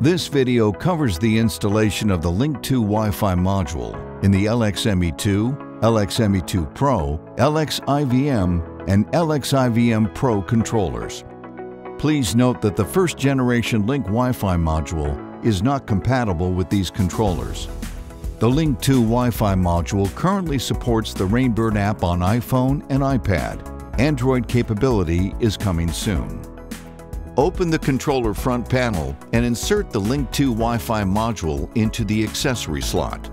This video covers the installation of the Link 2 Wi-Fi module in the LXME2, LXME2 Pro, LXIVM, and LXIVM Pro controllers. Please note that the first generation Link Wi-Fi module is not compatible with these controllers. The Link 2 Wi-Fi module currently supports the Rainbird app on iPhone and iPad. Android capability is coming soon. Open the controller front panel and insert the Link 2 Wi-Fi module into the accessory slot.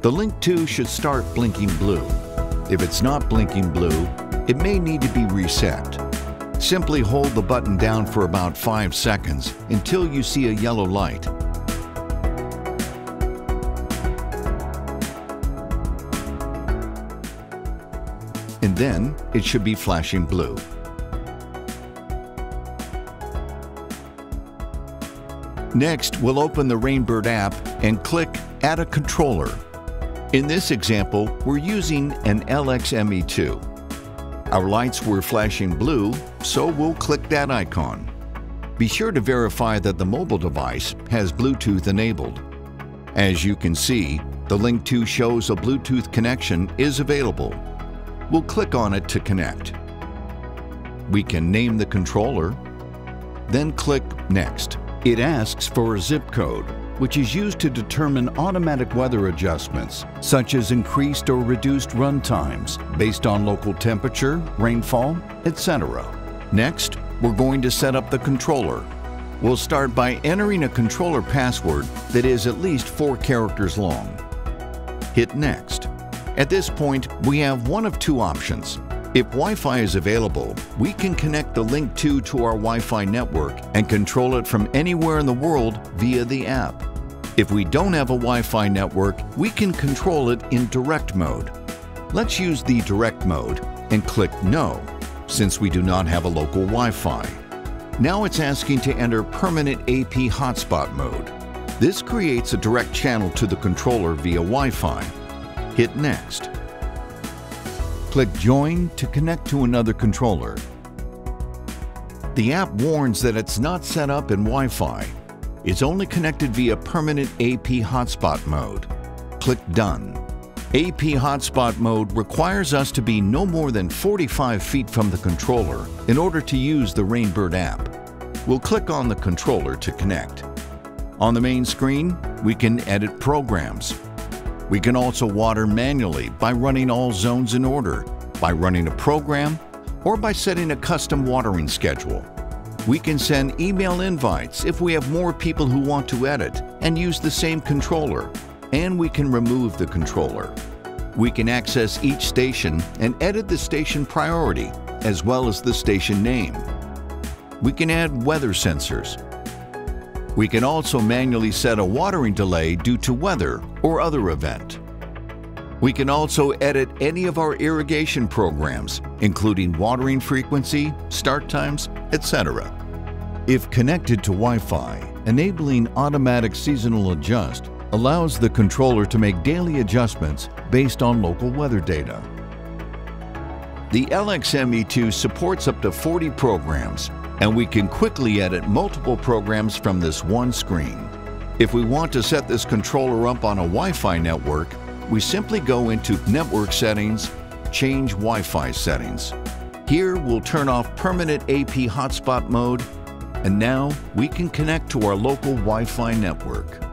The Link 2 should start blinking blue. If it's not blinking blue, it may need to be reset. Simply hold the button down for about 5 seconds until you see a yellow light. And then it should be flashing blue. Next, we'll open the Rainbird app and click Add a controller. In this example, we're using an LXME2. Our lights were flashing blue, so we'll click that icon. Be sure to verify that the mobile device has Bluetooth enabled. As you can see, the Link 2 shows a Bluetooth connection is available. We'll click on it to connect. We can name the controller, then click Next. It asks for a zip code, which is used to determine automatic weather adjustments, such as increased or reduced run times based on local temperature, rainfall, etc. Next, we're going to set up the controller. We'll start by entering a controller password that is at least four characters long. Hit Next. At this point, we have one of two options. If Wi-Fi is available, we can connect the Link 2 to our Wi-Fi network and control it from anywhere in the world via the app. If we don't have a Wi-Fi network, we can control it in direct mode. Let's use the direct mode and click No, since we do not have a local Wi-Fi. Now it's asking to enter permanent AP hotspot mode. This creates a direct channel to the controller via Wi-Fi. Hit Next. Click Join to connect to another controller. The app warns that it's not set up in Wi-Fi. It's only connected via permanent AP hotspot mode. Click Done. AP hotspot mode requires us to be no more than 45 feet from the controller in order to use the Rainbird app. We'll click on the controller to connect. On the main screen, we can edit programs, we can also water manually by running all zones in order, by running a program, or by setting a custom watering schedule. We can send email invites if we have more people who want to edit and use the same controller, and we can remove the controller. We can access each station and edit the station priority, as well as the station name. We can add weather sensors, we can also manually set a watering delay due to weather or other event. We can also edit any of our irrigation programs, including watering frequency, start times, etc. If connected to Wi-Fi, enabling automatic seasonal adjust allows the controller to make daily adjustments based on local weather data. The LXME2 supports up to 40 programs and we can quickly edit multiple programs from this one screen. If we want to set this controller up on a Wi-Fi network, we simply go into Network Settings, Change Wi-Fi Settings. Here we'll turn off permanent AP hotspot mode, and now we can connect to our local Wi-Fi network.